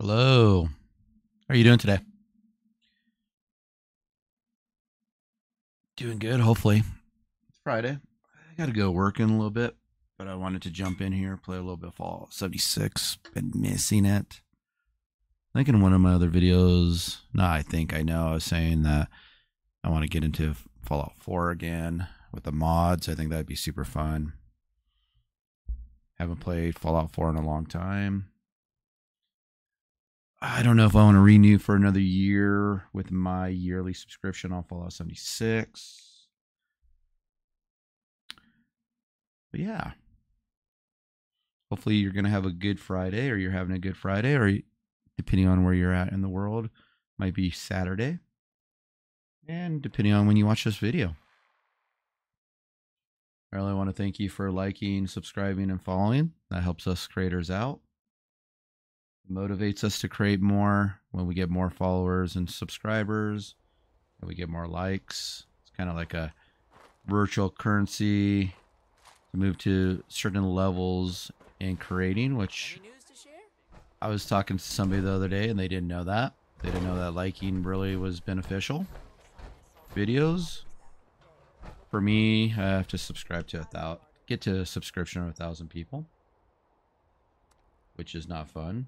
Hello. How are you doing today? Doing good, hopefully. It's Friday. I got to go work in a little bit, but I wanted to jump in here, play a little bit of Fallout 76. Been missing it. I think in one of my other videos, no, I think I know, I was saying that I want to get into Fallout 4 again with the mods. I think that'd be super fun. Haven't played Fallout 4 in a long time. I don't know if I want to renew for another year with my yearly subscription on Fallout 76. But yeah. Hopefully you're going to have a good Friday or you're having a good Friday or depending on where you're at in the world, might be Saturday. And depending on when you watch this video. I really want to thank you for liking, subscribing, and following. That helps us creators out motivates us to create more when we get more followers and subscribers and we get more likes. It's kind of like a virtual currency to move to certain levels in creating which i was talking to somebody the other day and they didn't know that. They didn't know that liking really was beneficial. Videos? For me i have to subscribe to a thousand get to a subscription of a thousand people which is not fun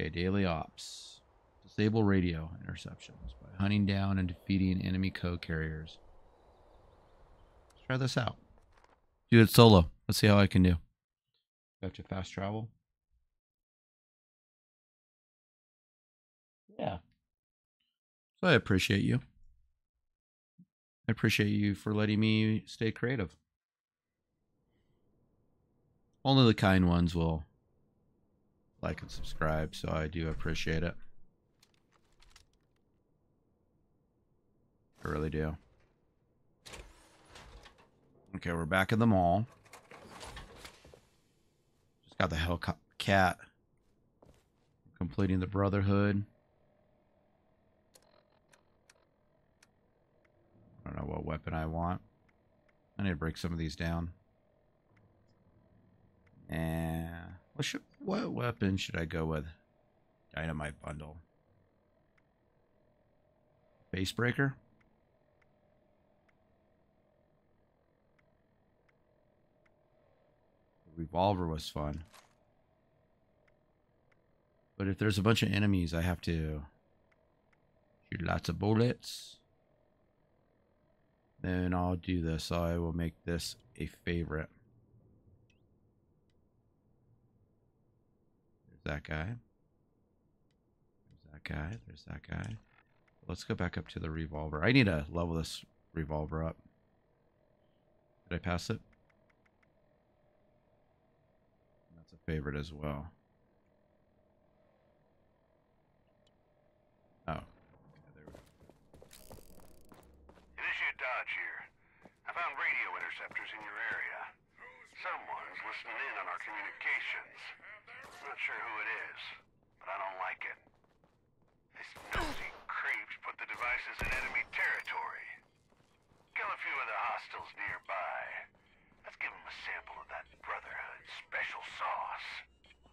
Okay, daily ops. Disable radio interceptions by hunting down and defeating enemy code carriers. Let's try this out. Do it solo. Let's see how I can do. Got to fast travel. Yeah. So I appreciate you. I appreciate you for letting me stay creative. Only the kind ones will like and subscribe, so I do appreciate it. I really do. Okay, we're back in the mall. Just got the Hellcat. Completing the Brotherhood. I don't know what weapon I want. I need to break some of these down. And what should what weapon should I go with? Dynamite bundle. Base breaker. revolver was fun. But if there's a bunch of enemies, I have to shoot lots of bullets. Then I'll do this. I will make this a favorite. That guy. There's that guy. There's that guy. Let's go back up to the revolver. I need to level this revolver up. Did I pass it? That's a favorite as well. Oh. Initiate Dodge here. I found radio interceptors in your area. Someone's listening in on our communications. Not sure who it is, but I don't like it. These nosy creeps put the devices in enemy territory. Kill a few of the hostiles nearby. Let's give them a sample of that Brotherhood special sauce.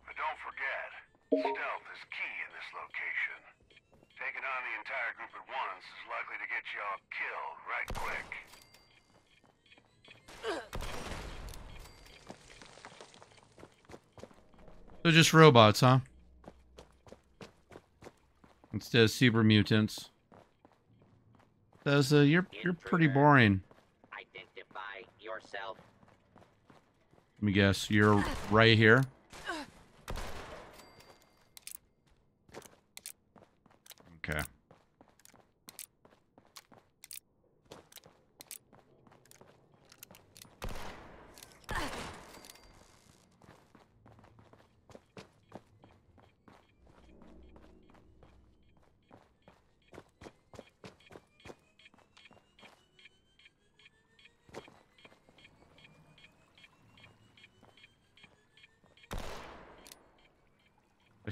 But don't forget, stealth is key in this location. Taking on the entire group at once is likely to get y'all killed right quick. So just robots, huh? Instead of super mutants. Says uh, you're you're pretty boring. Identify yourself. Let me guess, you're right here. Okay.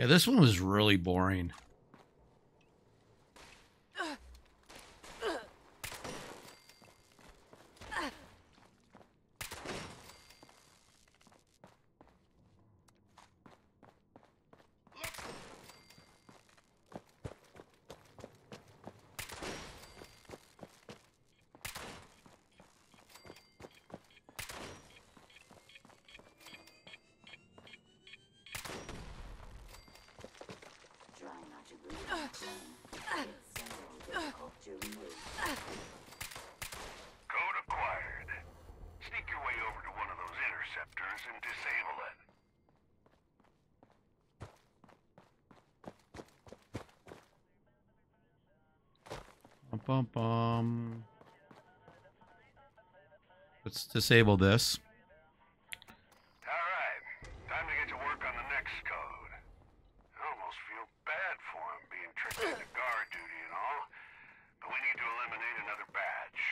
Yeah, this one was really boring. Code acquired. Sneak your way over to one of those interceptors and disable it. Bum, bum, bum. Let's disable this. Alright, time to get to work on the next code. I almost feel bad for him being tricked into guard duty and all, but we need to eliminate another batch.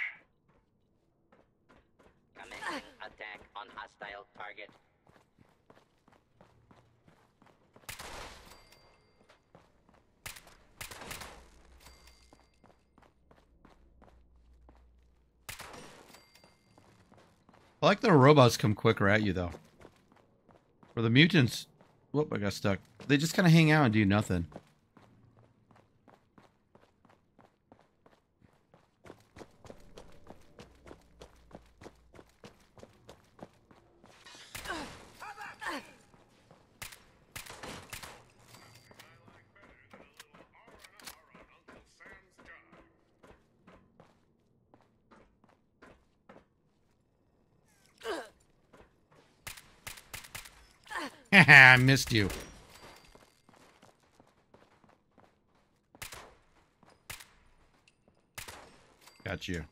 Commencing attack on hostile target. Like the robots come quicker at you though. For the mutants, whoop, I got stuck. They just kind of hang out and do nothing. I missed you. Got you.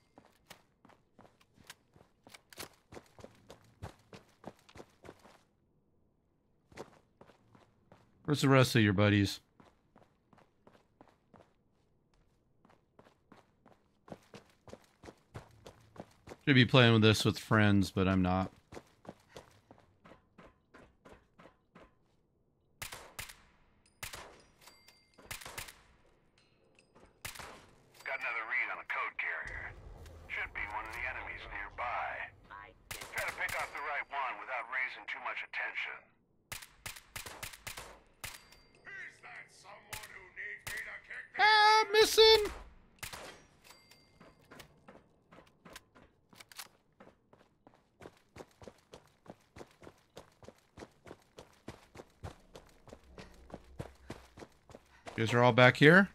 Where's the rest of your buddies? Should be playing with this with friends, but I'm not. Got another read on a code carrier. Should be one of the enemies nearby. I Try to pick off the right one without raising too much attention. Is that someone who needs me to kick Ah, missing. You guys are all back here?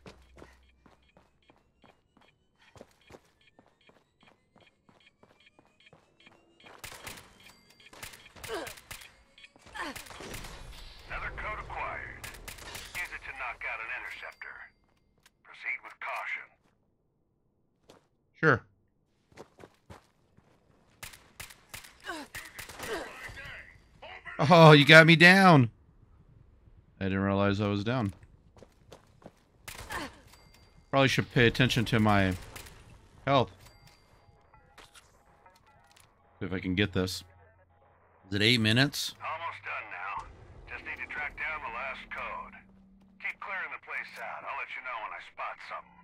Another code acquired. Use it to knock out an interceptor. Proceed with caution. Sure. Oh, you got me down. I didn't realize I was down. Probably should pay attention to my health. See if I can get this. Is it eight minutes? Um, Almost done now. Just need to track down the last code. Keep clearing the place out. I'll let you know when I spot something.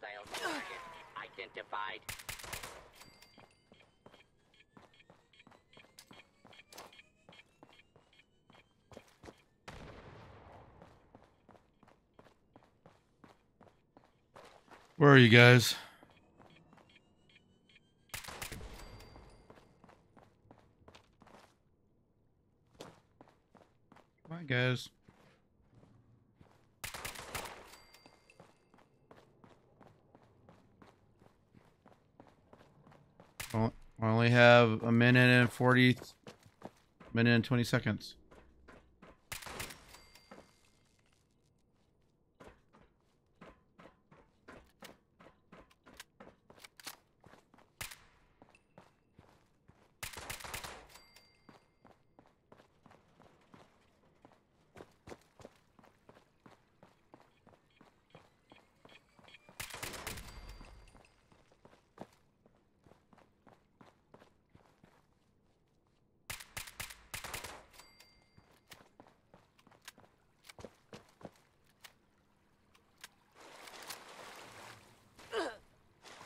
hostile target identified. Where are you guys? Come on, guys. I only have a minute and 40 minute and 20 seconds.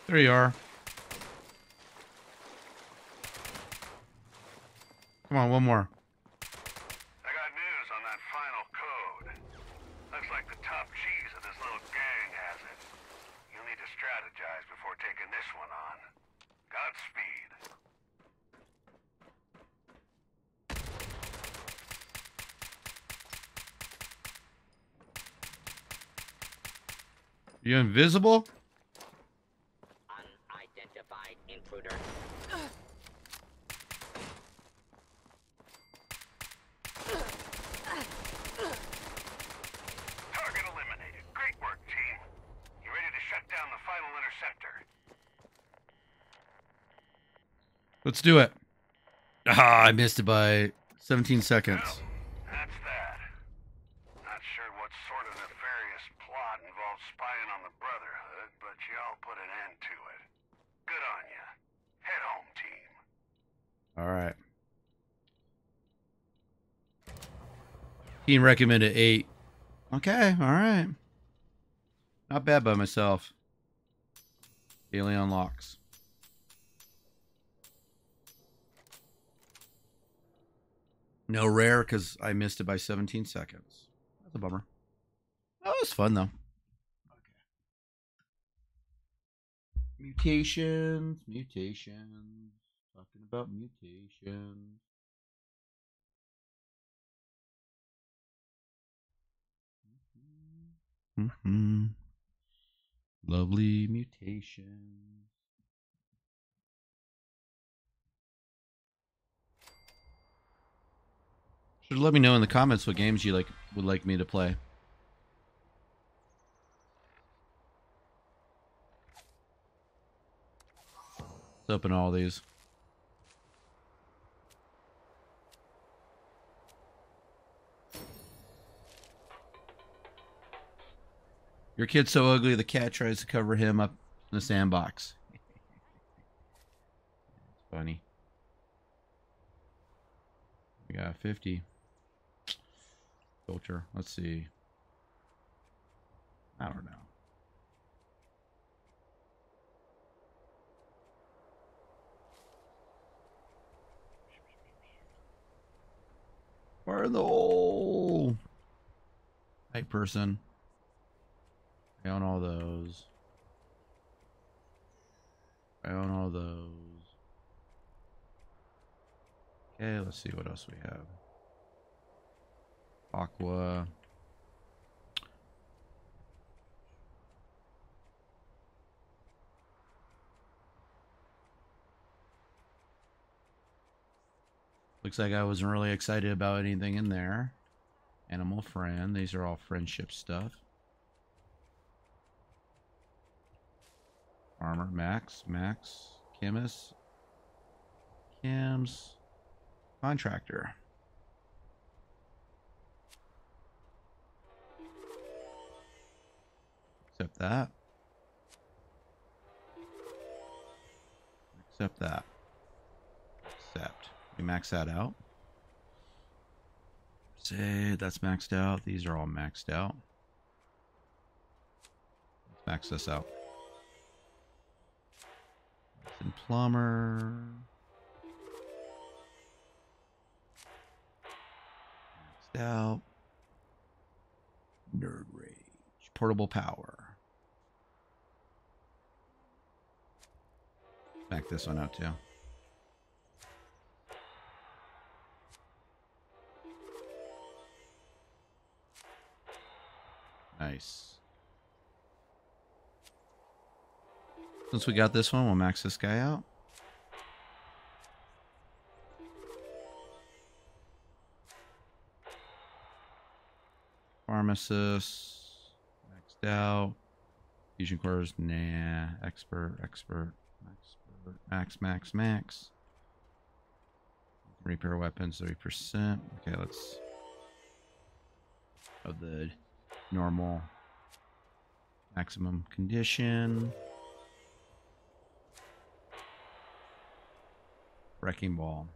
There you are. Come on, one more. I got news on that final code. Looks like the top cheese of this little gang has it. You'll need to strategize before taking this one on. Godspeed. You invisible? Unidentified intruder. Target eliminated. Great work, team. You ready to shut down the final interceptor? Let's do it. Ah, I missed it by 17 seconds. Well, that's that. Not sure what sort of nefarious plot involves spying on the Brotherhood, but y'all put an end to it. Good on ya. Head home, team. All right. Team recommended eight. Okay, all right. Not bad by myself. Daily unlocks. No rare because I missed it by 17 seconds. That's a bummer. That was fun though. Mutations, mutations. Talking about mutations. Mm-hmm. Lovely mutations. Should let me know in the comments what games you like would like me to play. Let's open all these. Your kid's so ugly, the cat tries to cover him up in the sandbox. it's funny. We got 50. Filter. Let's see. I don't know. In the hole. Right person. I own all those. I own all those. Okay, let's see what else we have. Aqua. Looks like I wasn't really excited about anything in there. Animal friend. These are all friendship stuff. Armor. Max. Max. Chemist. Cams. Contractor. Accept that. Accept that. Accept. We max that out. Say that's maxed out. These are all maxed out. Let's max this out. And plumber. Maxed out. Nerd rage. Portable power. Back this one out too. Nice. Since we got this one, we'll max this guy out. Pharmacist. Maxed out. Fusion cores, nah. Expert, expert, expert, max, max, max. Repair weapons, 30%. Okay, let's. Of the normal maximum condition. Wrecking ball.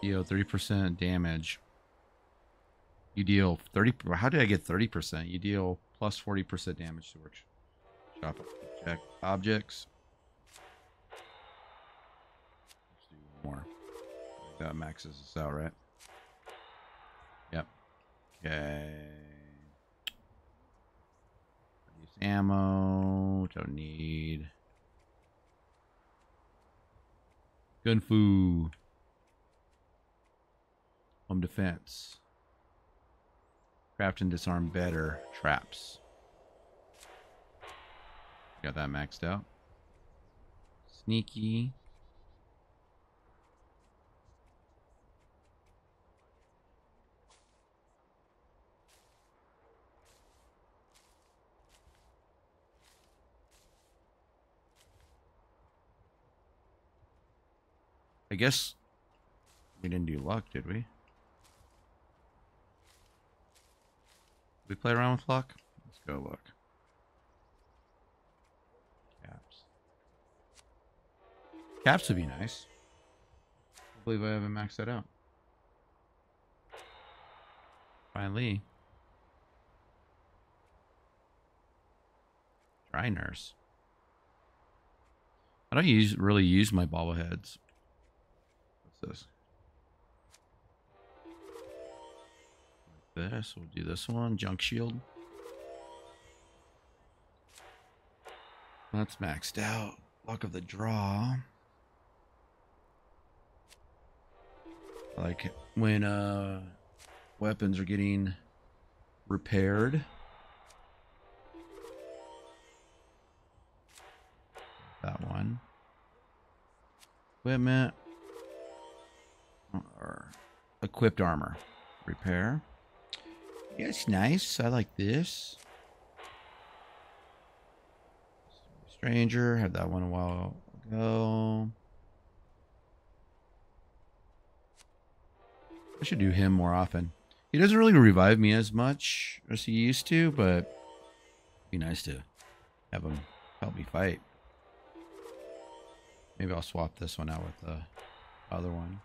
Deal 30% damage. You deal 30. How did I get 30%? You deal plus 40% damage to Drop check objects. More. That maxes us out, right? Yep. Okay. Use ammo. Don't need. Gun fu. Home defense. Craft and disarm better traps. Got that maxed out. Sneaky. I guess we didn't do luck, did we? We play around with luck? Let's go look. Caps. Caps would be nice. I believe I haven't maxed that out. Finally. Dry nurse. I don't use really use my bobbleheads. What's this? Like this. We'll do this one. Junk shield. That's maxed out. Luck of the draw. Like when uh weapons are getting repaired. That one. Equipment. Or equipped armor. Repair. Yeah, it's nice. I like this. Stranger. Had that one a while ago. I should do him more often. He doesn't really revive me as much as he used to, but be nice to have him help me fight. Maybe I'll swap this one out with the other one.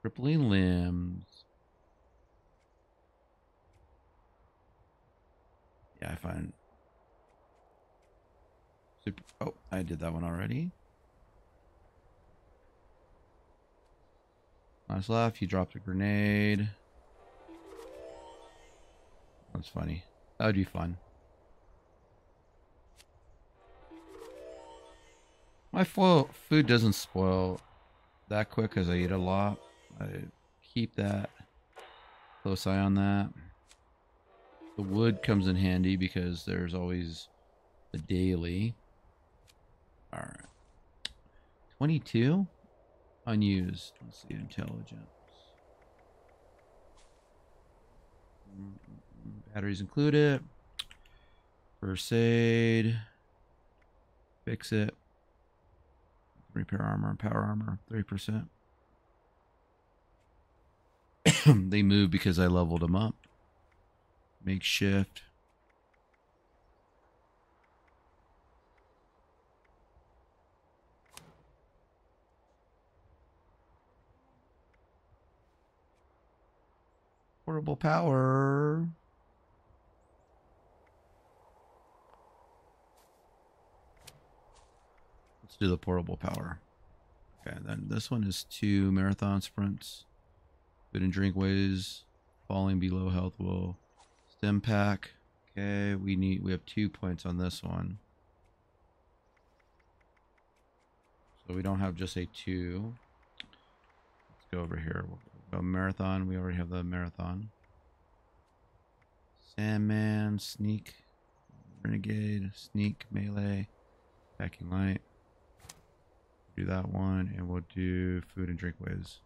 Crippling limbs. Yeah, I find. Super. Oh, I did that one already. Last Laugh, you dropped a grenade. That's funny. That would be fun. My fo- food doesn't spoil that quick because I eat a lot. I keep that close eye on that. The wood comes in handy because there's always the daily. All right. 22 unused. Let's see intelligence. Batteries included. First aid. Fix it. Repair armor and power armor, 3%. they move because I leveled them up. Makeshift. Portable power. Let's do the portable power. Okay, then this one is two marathon sprints. Food and drink ways. Falling below health will Stimpak. Okay, we need we have two points on this one. So we don't have just a two. Let's go over here. We'll marathon. We already have the marathon. Sandman, sneak, renegade, sneak, melee, packing light. Do that one, and we'll do food and drink ways.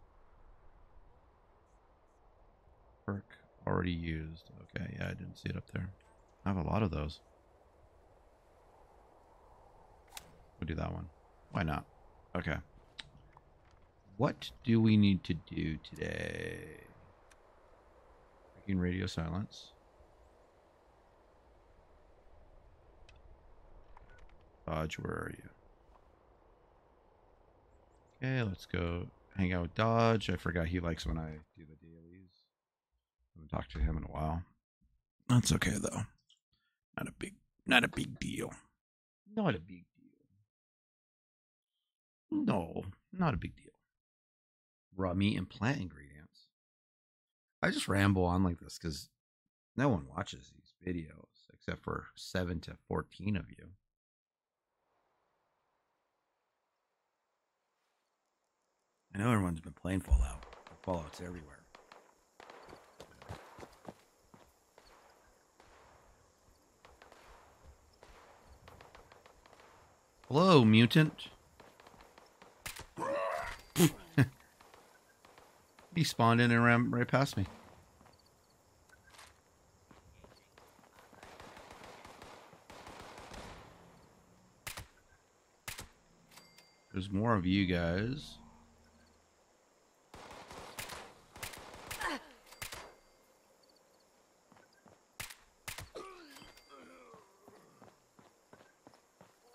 Perk already used. Okay, yeah, I didn't see it up there. I have a lot of those. We'll do that one. Why not? Okay. What do we need to do today? Breaking radio silence. Dodge, where are you? Okay, let's go hang out with Dodge. I forgot he likes when I do the dailies. I haven't talked to him in a while. That's okay though. Not a big not a big deal. Not a big deal. No, not a big deal. Raw meat and plant ingredients. I just ramble on like this because no one watches these videos except for seven to fourteen of you. I know everyone's been playing Fallout. Fallout's everywhere. Hello, mutant. He spawned in and ran right past me. There's more of you guys.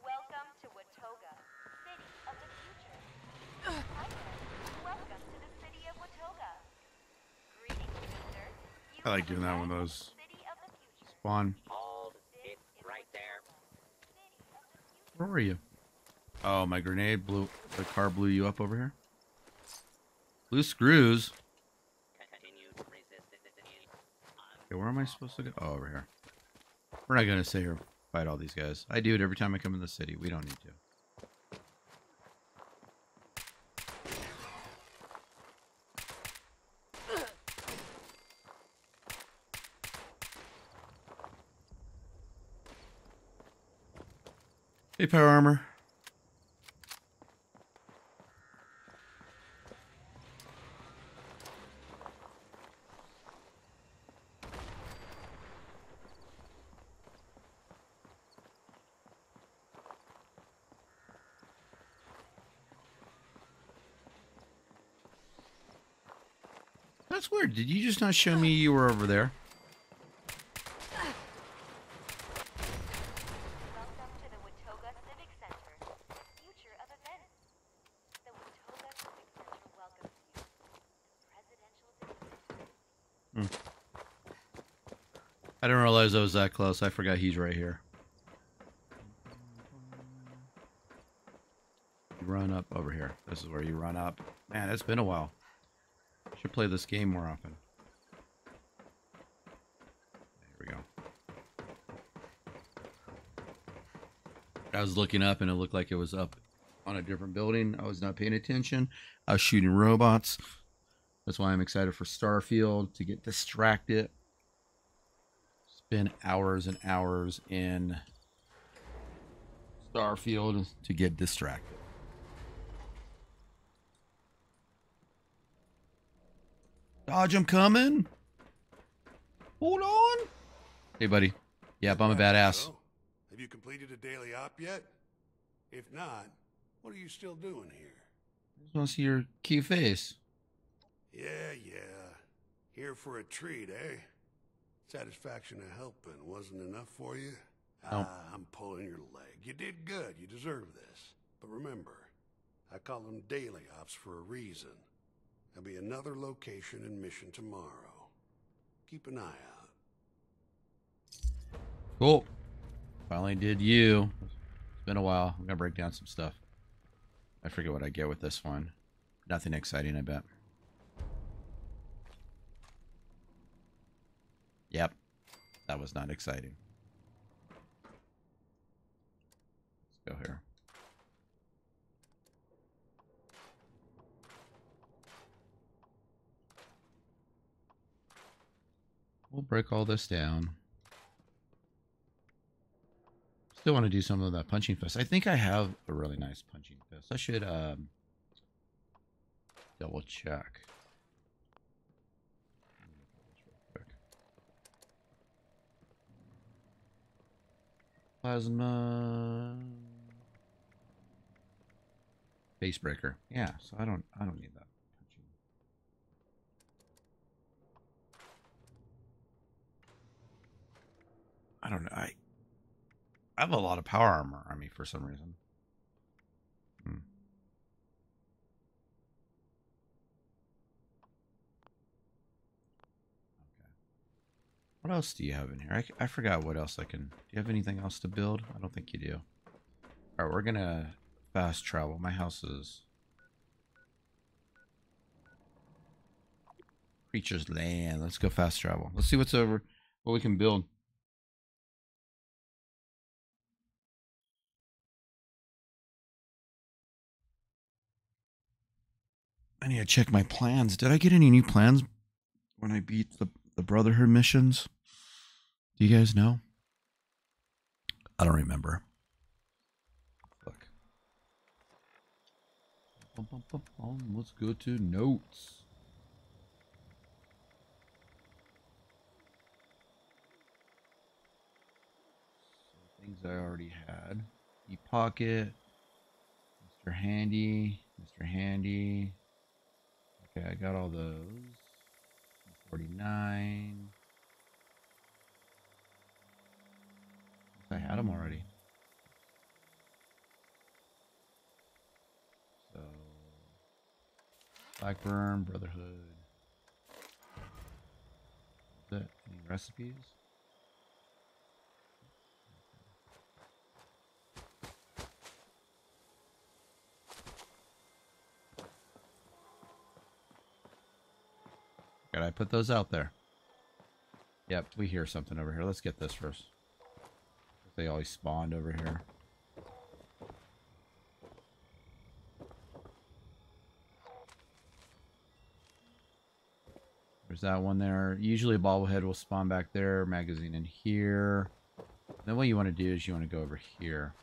Welcome to Watoga, city of the future. Hi there. Welcome to the city of Watoga. Greetings, mister. You I like doing that one, those spawn. Where were you? Oh, my grenade blew. The car blew you up over here. Blue screws. To. Okay, where am I supposed to go? Oh, over here. We're not gonna sit here fight all these guys. I do it every time I come in the city. We don't need to. Hey, power armor. That's weird. Did you just not show me you were over there? Was that close. I forgot he's right here. Run up over here. This is where you run up. Man, it's been a while. Should play this game more often. There we go. I was looking up and it looked like it was up on a different building. I was not paying attention. I was shooting robots. That's why I'm excited for Starfield to get distracted spend hours and hours in Starfield to get distracted. Dodge, I'm coming. Hold on. Hey, buddy. Yep, I'm a badass. Have you completed a daily op yet? If not, what are you still doing here? Just want to see your cute face. Yeah, yeah. Here for a treat, eh? Satisfaction of helping wasn't enough for you? Ah, I'm pulling your leg. You did good. You deserve this. But remember, I call them daily ops for a reason. There'll be another location and mission tomorrow. Keep an eye out. Cool. Finally did you. It's been a while. I'm gonna break down some stuff. I forget what I get with this one. Nothing exciting, I bet. Yep. That was not exciting. Let's go here. We'll break all this down. Still want to do some of that punching fist. I think I have a really nice punching fist. I should um, double check. Plasma face breaker. Yeah, so I don't I don't need that. I don't know. I I have a lot of power armor on me for some reason. What else do you have in here? I, I forgot what else I can. Do you have anything else to build? I don't think you do. All right, we're gonna fast travel. My house is Creature's Land. Let's go fast travel. Let's see what's over. What we can build. I need to check my plans. Did I get any new plans when I beat the, the Brotherhood missions? Do you guys know? I don't remember. Bum. Let's go to notes. So things I already had. E pocket. Mr. Handy. Mr. Handy. Okay, I got all those. 49. I had them already. So, Blackburn, Brotherhood. That any recipes? Got I put those out there? Yep, we hear something over here. Let's get this first. They always spawned over here. There's that one there. Usually a bobblehead will spawn back there. Magazine in here. Then what you want to do is you want to go over here.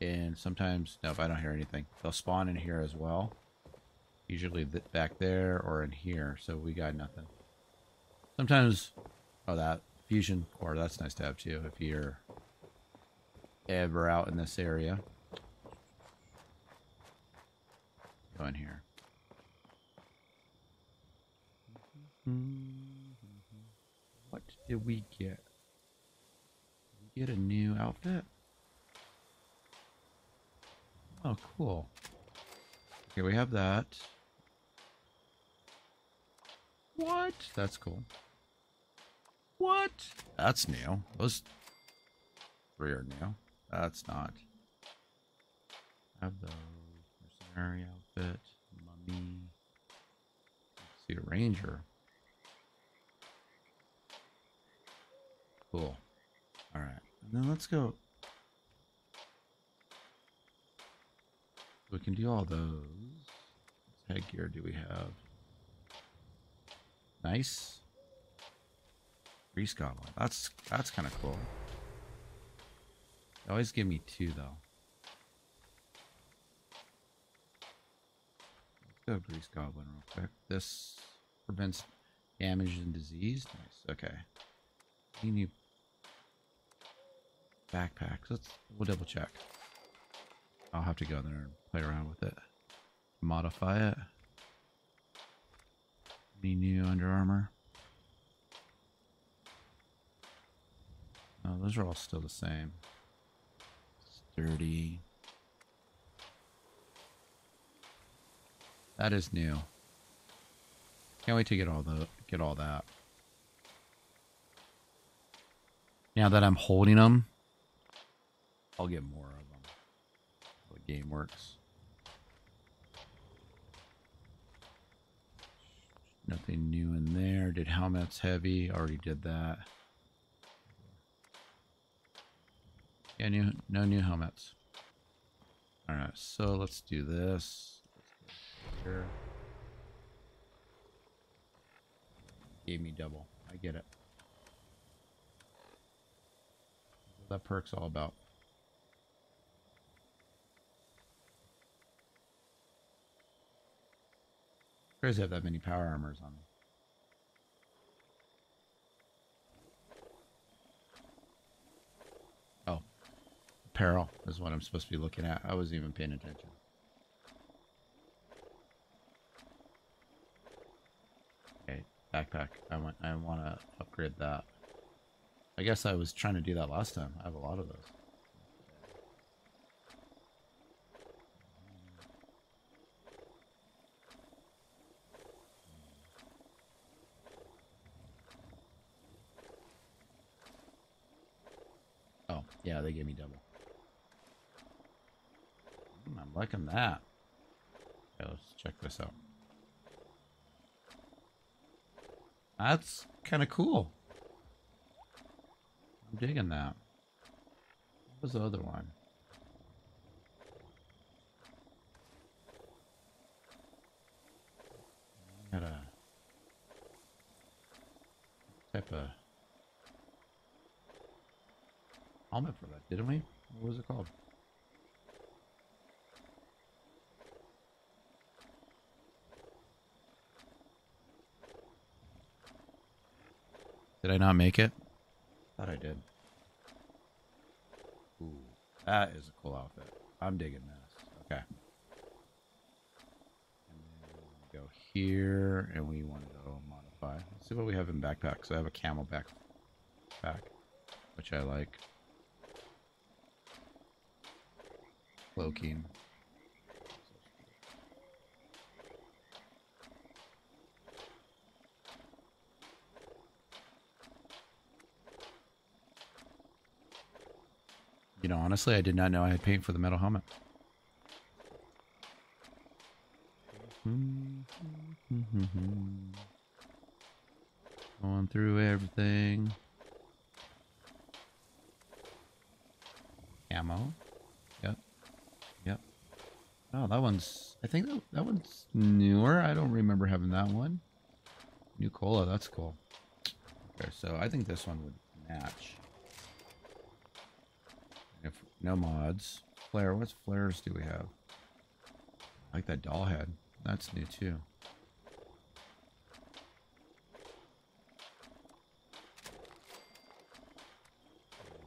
And sometimes, no, if I don't hear anything, they'll spawn in here as well. Usually back there or in here, so we got nothing. Sometimes, oh, that fusion core, that's nice to have too if you're ever out in this area. Go in here. What did we get? We get a new outfit? Oh, cool. Okay, we have that. What? That's cool. What? That's new. Those three are new. That's not. I Have the Mercenary outfit. Mummy. Let's see a ranger. Cool. Alright. And then let's go. We can do all those. What headgear do we have? Nice. Grease goblin. That's that's kind of cool. They always give me two though. Let's go grease goblin real quick. This prevents damage and disease. Nice. Okay. New backpacks? Let's we'll double check. I'll have to go in there and play around with it. Modify it. Any new Under Armour? Oh, those are all still the same. Sturdy. That is new. Can't wait to get all the get all that. Now that I'm holding them, I'll get more of them. The game works. Nothing new in there. Did helmets heavy? Already did that. Yeah, new, no new helmets. All right, so let's do this. Here. Gave me double. I get it. That perk's all about. Crazy have that many power armors on. Oh. Apparel is what I'm supposed to be looking at. I wasn't even paying attention. Okay, backpack. I want I want to upgrade that. I guess I was trying to do that last time. I have a lot of those. Oh, yeah, they gave me double. Hmm, I'm liking that. Okay, let's check this out. That's kind of cool. I'm digging that. What was the other one? Got a type of helmet for that, didn't we? What was it called? Did I not make it? Thought I did. Ooh, that is a cool outfit. I'm digging this. Okay. And then we go here, and we want to go modify. Let's see what we have in backpacks. I have a camel backpack, which I like. Cloaking. You know, honestly, I did not know I had paint for the metal helmet. Going through everything. Ammo. Oh, that one's. I think that, that one's newer. I don't remember having that one. Nuka-Cola. That's cool. Okay, so I think this one would match. If no mods, flare. What flares do we have? I like that doll head. That's new too.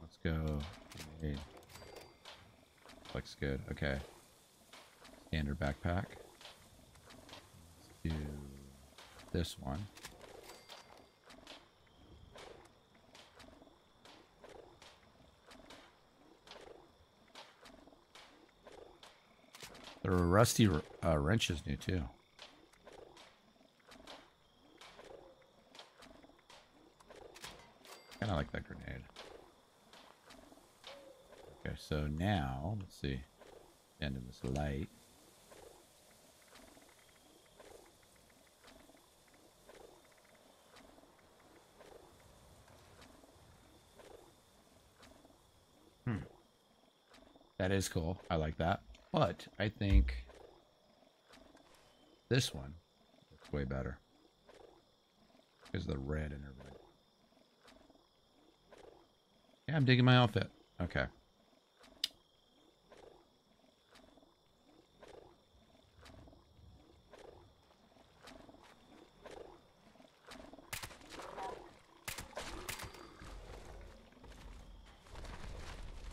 Let's go. Grenade. Looks good. Okay. Standard backpack. Let's do this one. The rusty uh, wrench is new too. Kind of like that grenade. Okay, so now let's see. End of this light. Is cool. I like that. But I think this one looks way better. Because the red and everything. Yeah, I'm digging my outfit. Okay.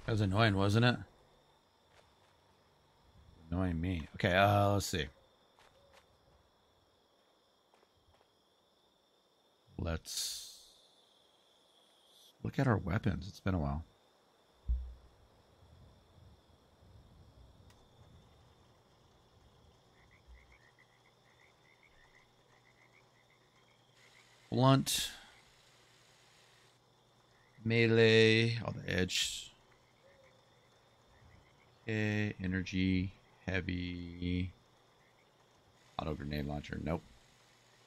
That was annoying, wasn't it? Annoying me. Okay, uh, let's see. Let's look at our weapons. It's been a while. Blunt, melee, all the edge. Okay, energy, heavy, auto grenade launcher. Nope.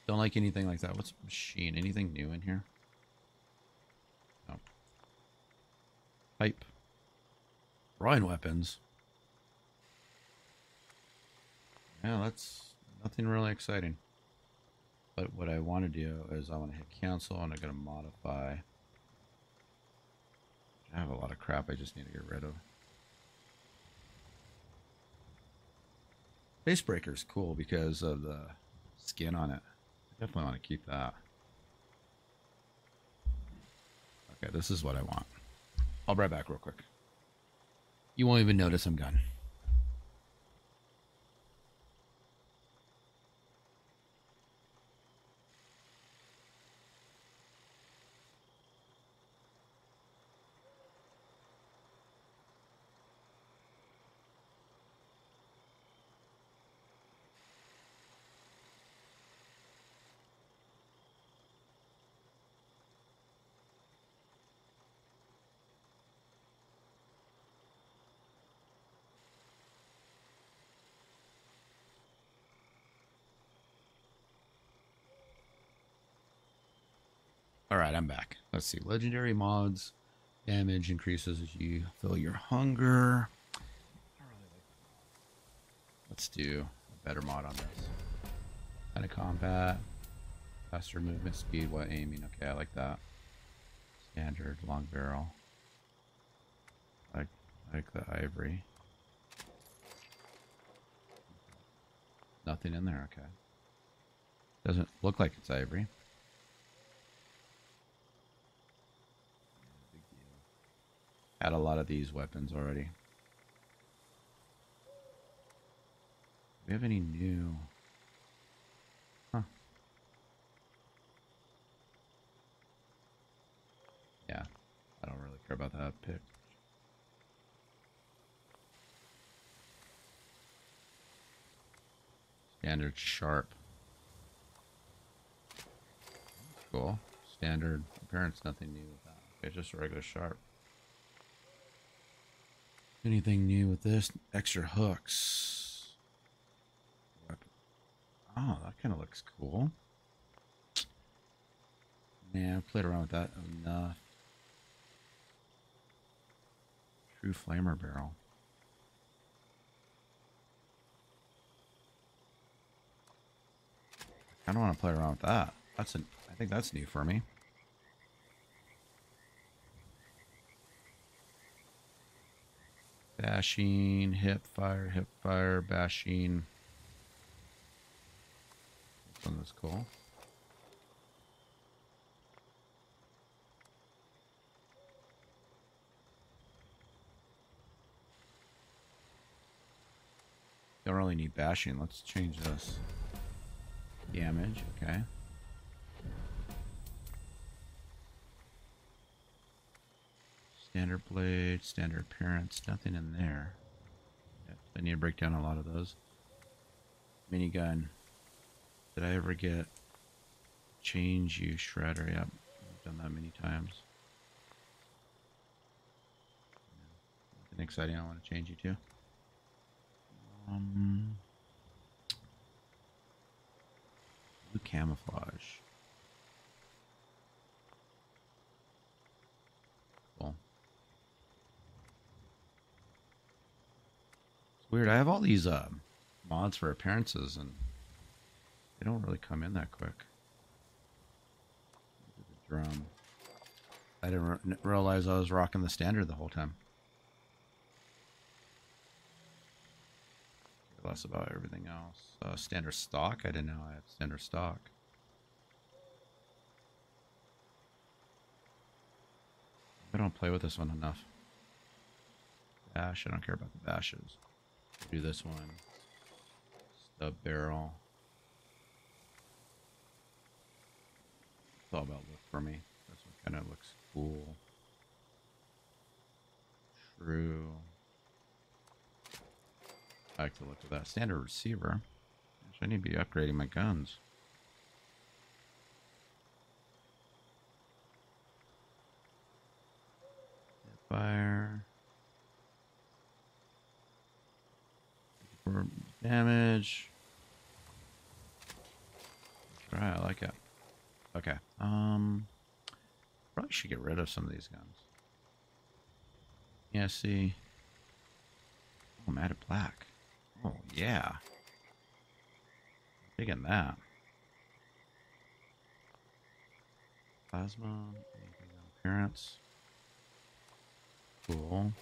Don't like anything like that. What's machine? Anything new in here? No. Pipe. Throwing weapons. Yeah, that's nothing really exciting. But what I want to do is I want to hit cancel and I'm going to modify. I have a lot of crap I just need to get rid of. Facebreaker is cool because of the skin on it. I definitely want to keep that. Okay, this is what I want. I'll be right back real quick. You won't even notice I'm gone. All right, I'm back. Let's see. Legendary mods. Damage increases as you fill your hunger. Let's do a better mod on this. Kind of combat. Faster movement speed while aiming. Okay, I like that. Standard long barrel. I like, like the ivory. Nothing in there, okay. Doesn't look like it's ivory. Had a lot of these weapons already. Do we have any new? Huh. Yeah, I don't really care about that pick. Standard sharp. Cool. Standard appearance, nothing new with that. Okay, just a regular sharp. Anything new with this? Extra hooks. Oh, that kind of looks cool. Yeah, I've played around with that enough. True flamer barrel. I don't want to play around with that. That's an. I think that's new for me. Bashing, hip fire, hip fire, bashing. This one was cool. Don't really need bashing. Let's change this. Damage, okay. Standard blade, standard appearance, nothing in there. I need to break down a lot of those. Minigun. Did I ever get change you shredder? Yep, I've done that many times. Nothing exciting I want to change you to. Um, blue camouflage. Weird. I have all these uh, mods for appearances, and they don't really come in that quick. The drum. I didn't re- realize I was rocking the standard the whole time. Less about everything else. Uh, standard stock. I didn't know I had standard stock. I don't play with this one enough. Bash. I don't care about the bashes. Do this one. Stub barrel. It's all about look for me. This one kind of looks cool. True. I like the look of that. Standard receiver. I need to be upgrading my guns. Fire. For damage. Right, I like it. Okay. Um probably should get rid of some of these guns. Yeah, see. Oh, matted black. Oh yeah. Digging that. Plasma, appearance. Cool.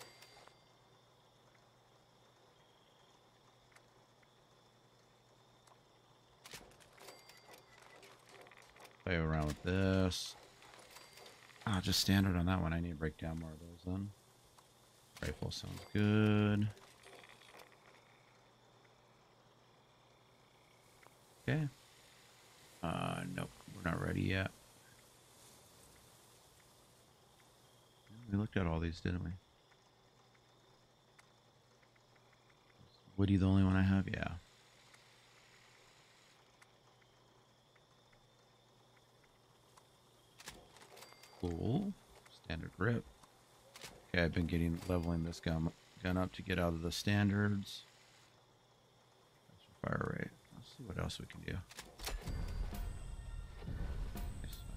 Play around with this. Ah, just standard on that one. I need to break down more of those then. Rifle sounds good. Okay. Uh, nope, we're not ready yet. We looked at all these, didn't we? Woody the only one I have? Yeah. Cool. Standard grip. Okay, I've been getting leveling this gun gun up to get out of the standards. Fire rate. Let's see what else we can do.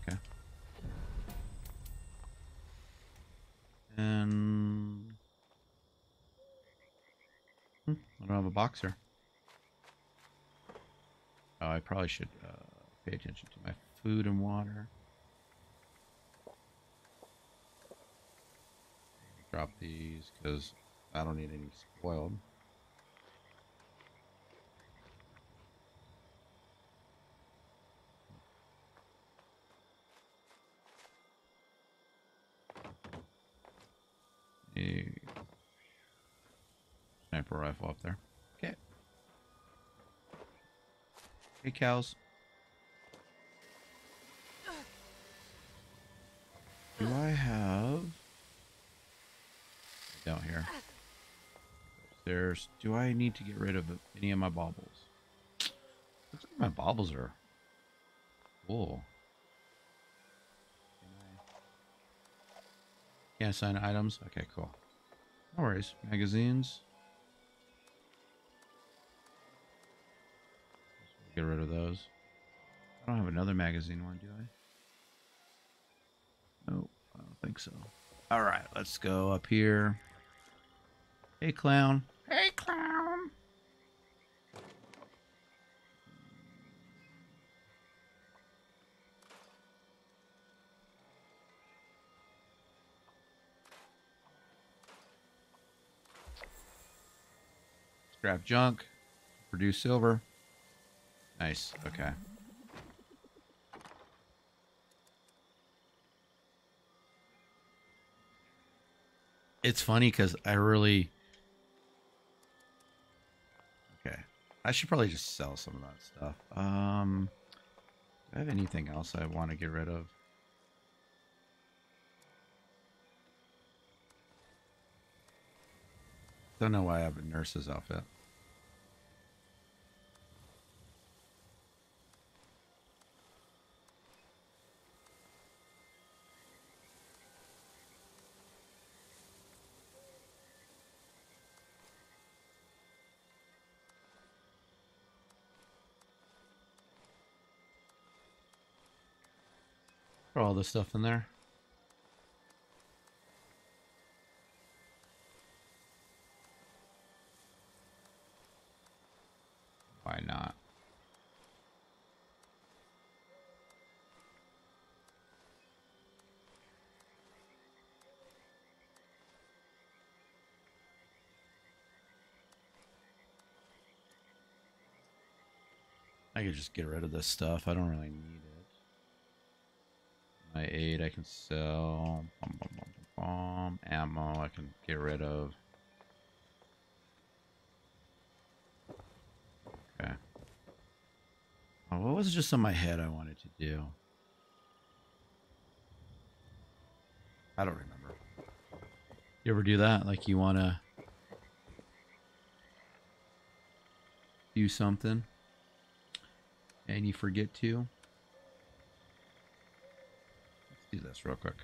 Okay. And hmm, I don't have a boxer. Oh, I probably should uh, pay attention to my food and water. Drop these because I don't need any spoiled. A sniper rifle up there. Okay. Hey, cows. Do I have? Don't here. There's. Do I need to get rid of any of my baubles? Looks like my baubles are full. Can I? Can't assign items. Okay, cool. No worries. Magazines. Get rid of those. I don't have another magazine one, do I? Nope, I don't think so. All right, let's go up here. Hey, clown. Hey, clown. Scrap junk. Produce silver. Nice. Okay. It's funny because I really. I should probably just sell some of that stuff. Um. Do I have anything else I want to get rid of? Don't know why I have a nurse's outfit. Put all this stuff in there. Why not? I could just get rid of this stuff. I don't really need it. My aid I can sell. Bum. Ammo I can get rid of. Okay. Oh, what was just in my head I wanted to do? I don't remember. You ever do that? Like you want to do something and you forget to? Do this real quick.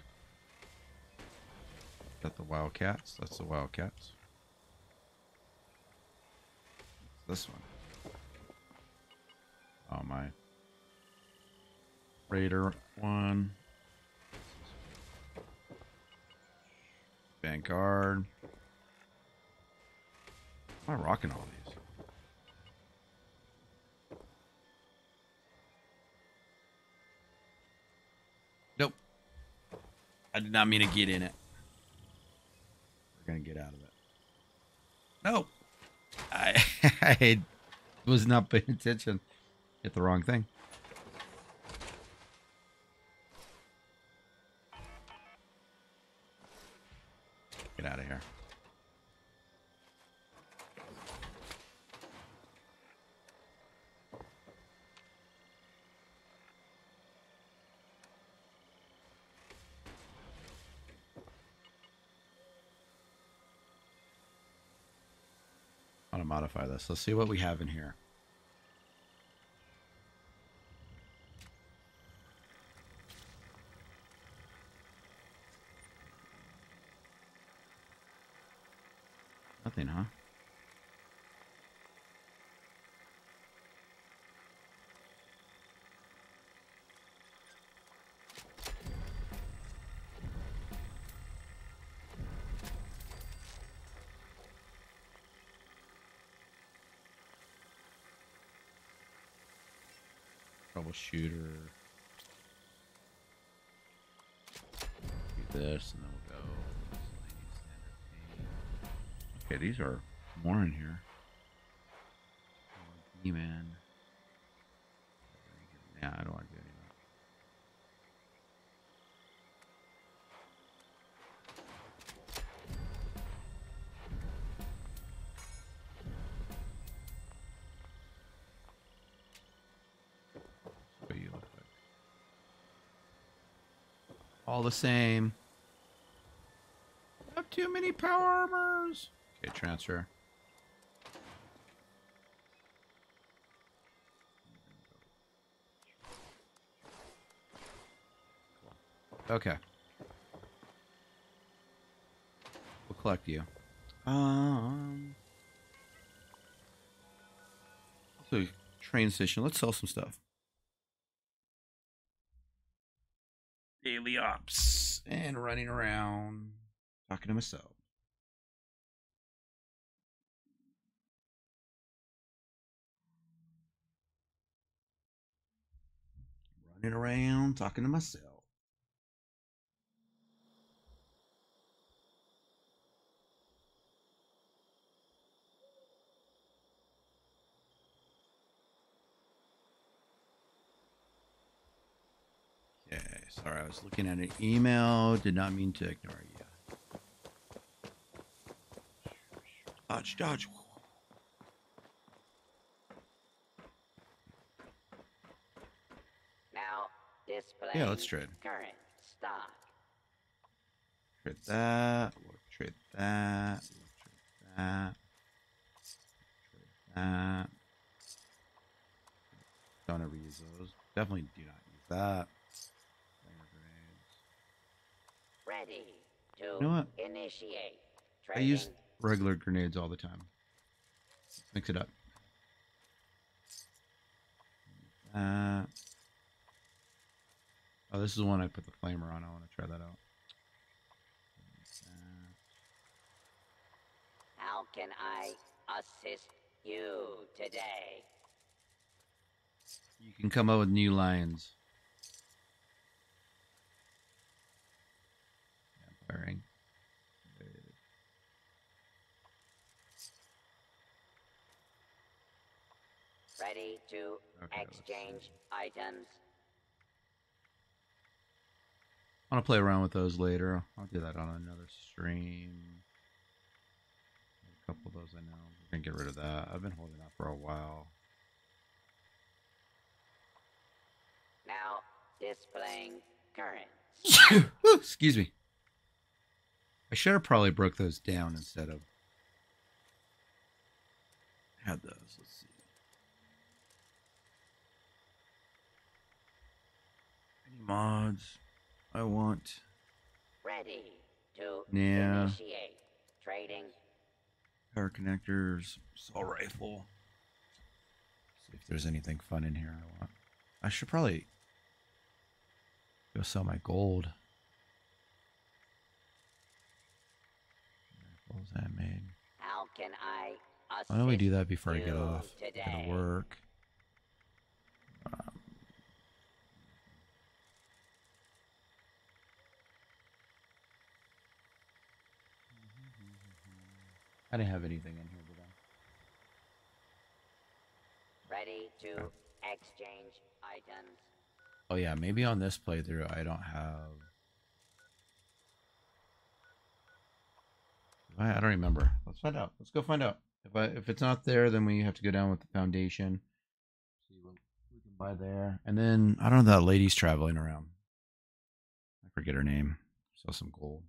Got the Wildcats. That's the Wildcats. This one. Oh my. Raider one. Vanguard. Am I rocking all these? Nope. I did not mean to get in it. We're gonna get out of it. No, I I was not paying attention. Hit the wrong thing. This. Let's see what we have in here. Nothing, huh? Troubleshooter. Do this, and then we'll go. Okay, these are more in here. E-man. All the same. Have too many power armors. Okay, transfer. Okay. We'll collect you. Um. So train station. Let's sell some stuff. And running around, talking to myself. Running around, talking to myself. Okay, sorry, I was looking at an email. Did not mean to ignore you. Dodge, dodge. Now, display Yeah, let's trade. current stock. Trade that. We'll trade that. We'll trade that. Trade that. Don't ever use those. Definitely do not use that. Flamer grenades. Ready to You know what? initiate. I use regular grenades all the time. Mix it up. Uh, oh, this is the one I put the flamer on. I want to try that out. Uh, How can I assist you today? You can come up with new lines. Firing. Ready to Okay, let's exchange items. I want to play around with those later. I'll do that on another stream. A couple of those I know. We're get rid of that. I've been holding that for a while. Now, displaying current. Excuse me. I should have probably broke those down instead of had those. Let's see. Mods I want? Ready to Yeah. initiate. Trading. Power connectors, assault rifle. See if there's anything fun in here I want. I should probably go sell my gold. What was that made? How can I Why don't we do that before I get off? Today? to work. Um, I didn't have anything in here today. Ready to exchange items. Oh yeah, maybe on this playthrough I don't have. I, I don't remember. Let's find out. Let's go find out. If I if it's not there, then we have to go down with the foundation. See what we can buy there, and then I don't know that lady's traveling around. I forget her name. Sell some gold.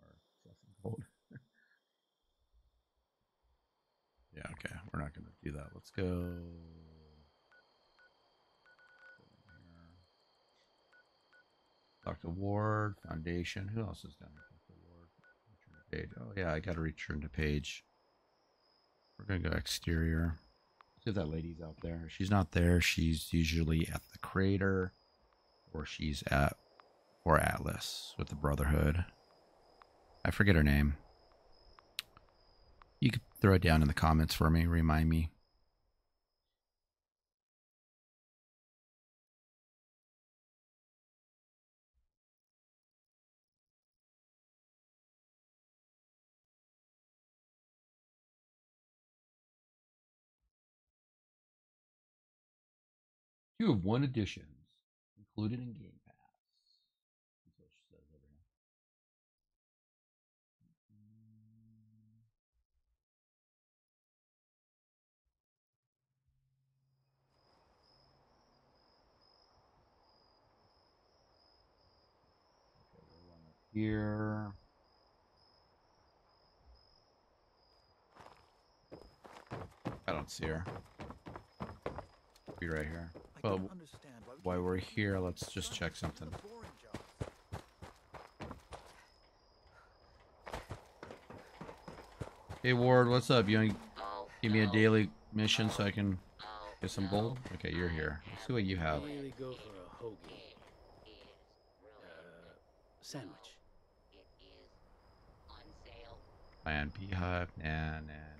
Or sell some gold. Yeah. Okay. We're not gonna do that. Let's go. Dr. Ward, Foundation. Who else is down here? Dr. Ward. To. Oh yeah, I gotta return to page. We're gonna go exterior. See if that lady's out there. She's not there. She's usually at the crater, or she's at or Atlas with the Brotherhood. I forget her name. You could Throw it down in the comments for me. Remind me. Two of one editions included in game. Here. I don't see her. Be right here. I Well, why, we while keep we're here, let's just check something. Hey Ward, what's up? You want to give me a daily mission so I can get some gold? Okay, you're here. Let's see what you have. Really go for a hoagie. Uh, sandwich. Land beehive. Nah, nah, nah.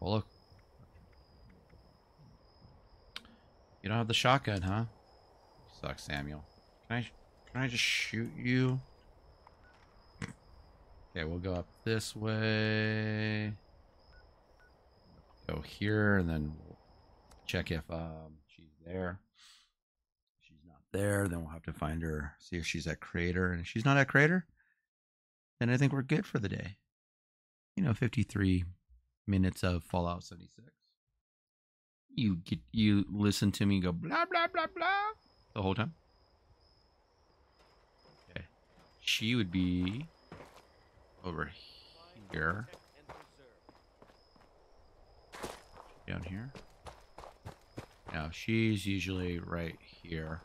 Well, look. You don't have the shotgun, huh? Sucks, Samuel. Can I, can I just shoot you? Okay, we'll go up this way. Go here, and then we'll check if um, she's there. There, then we'll have to find her, see if she's at Crater. And if she's not at Crater, then I think we're good for the day. You know, 53 minutes of Fallout 76. You get you listen to me go blah blah blah blah the whole time. Okay. She would be over here. Down here. Now she's usually right here.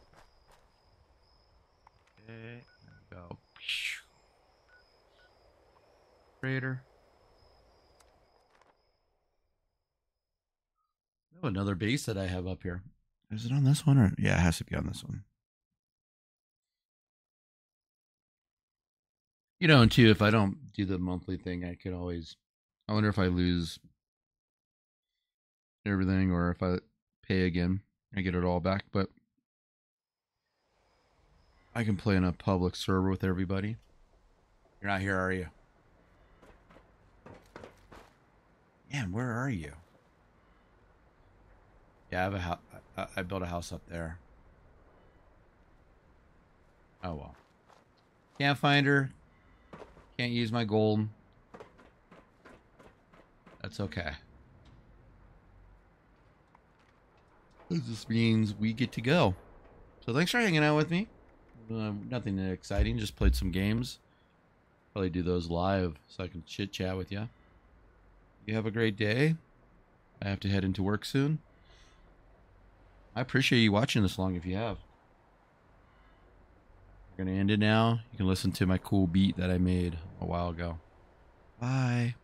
Okay, there we go. Crater. Oh, another base that I have up here. Is it on this one or yeah, it has to be on this one. You know, and too, if I don't do the monthly thing, I could always. I wonder if I lose everything or if I pay again, I get it all back. But I can play in a public server with everybody. You're not here, are you? Man, where are you? Yeah, I have a house. I, I built a house up there. Oh well. Can't find her. Can't use my gold. That's okay. This means we get to go. So thanks for hanging out with me. Uh, nothing exciting. Just played some games. Probably do those live so I can chit chat with you. You have a great day. I have to head into work soon. I appreciate you watching this long if you have. We're going to end it now. You can listen to my cool beat that I made a while ago. Bye.